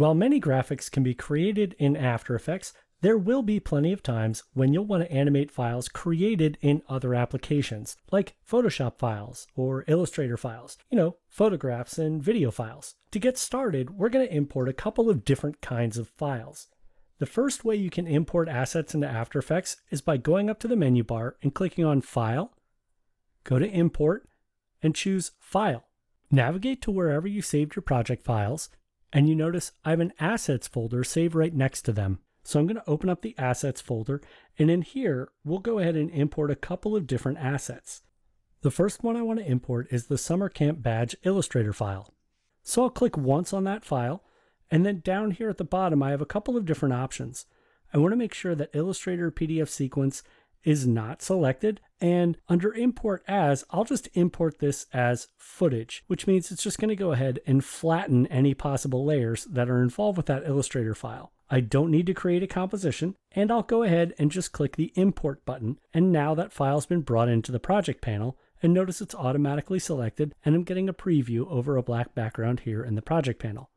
While many graphics can be created in After Effects, there will be plenty of times when you'll want to animate files created in other applications, like Photoshop files or Illustrator files, you know, photographs and video files. To get started, we're going to import a couple of different kinds of files. The first way you can import assets into After Effects is by going up to the menu bar and clicking on File, go to Import, and choose File. Navigate to wherever you saved your project files, and you notice I have an Assets folder saved right next to them. So I'm going to open up the assets folder and in here we'll go ahead and import a couple of different assets. The first one I want to import is the Summer Camp Badge Illustrator file. So I'll click once on that file and then down here at the bottom I have a couple of different options. I want to make sure that Illustrator PDF sequence is not selected and under import as I'll just import this as footage which means it's just going to go ahead and flatten any possible layers that are involved with that Illustrator file. I don't need to create a composition, and I'll go ahead and just click the import button. And now that file's been brought into the project panel, and notice it's automatically selected and I'm getting a preview over a black background here in the project panel.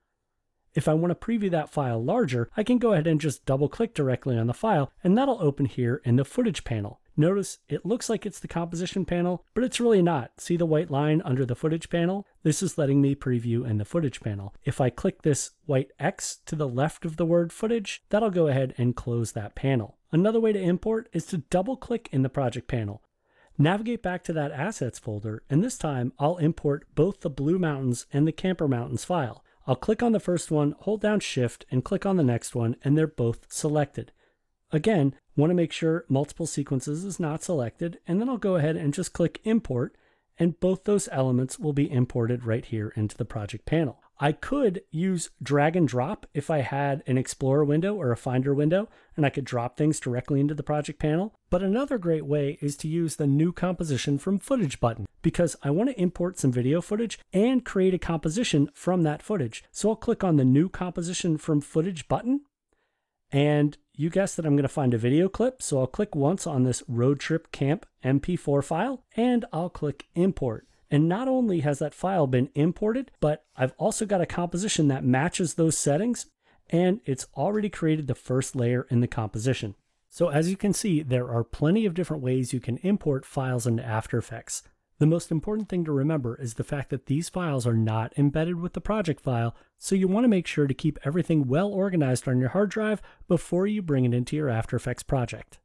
If I want to preview that file larger, I can go ahead and just double click directly on the file and that'll open here in the footage panel. Notice it looks like it's the composition panel, but it's really not. See the white line under the footage panel? This is letting me preview in the footage panel. If I click this white X to the left of the word footage, that'll go ahead and close that panel. Another way to import is to double click in the project panel. Navigate back to that assets folder, and this time I'll import both the Blue Mountains and the Camper Mountains file. I'll click on the first one, hold down shift, and click on the next one, and they're both selected. Again, want to make sure multiple sequences is not selected, and then I'll go ahead and just click import, and both those elements will be imported right here into the project panel. I could use drag and drop if I had an Explorer window or a Finder window, and I could drop things directly into the project panel. But another great way is to use the New Composition from Footage button, because I want to import some video footage and create a composition from that footage. So I'll click on the New Composition from Footage button, and you guessed that I'm going to find a video clip, so I'll click once on this road trip camp MP4 file and I'll click import. And not only has that file been imported, but I've also got a composition that matches those settings and it's already created the first layer in the composition. So as you can see, there are plenty of different ways you can import files into After Effects. The most important thing to remember is the fact that these files are not embedded with the project file, so you want to make sure to keep everything well organized on your hard drive before you bring it into your After Effects project.